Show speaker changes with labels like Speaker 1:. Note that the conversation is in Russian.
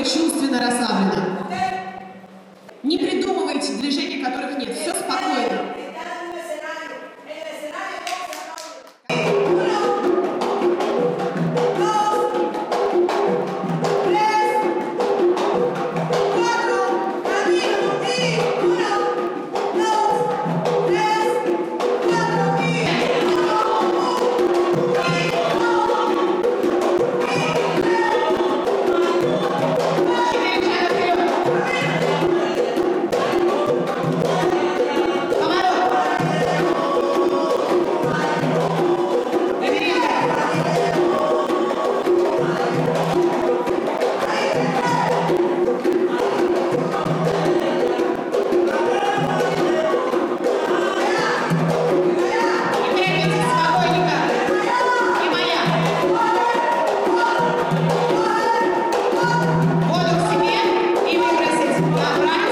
Speaker 1: только чувственно расслаблены, Не придумывайте движений, которых нет. Все Vai, vai.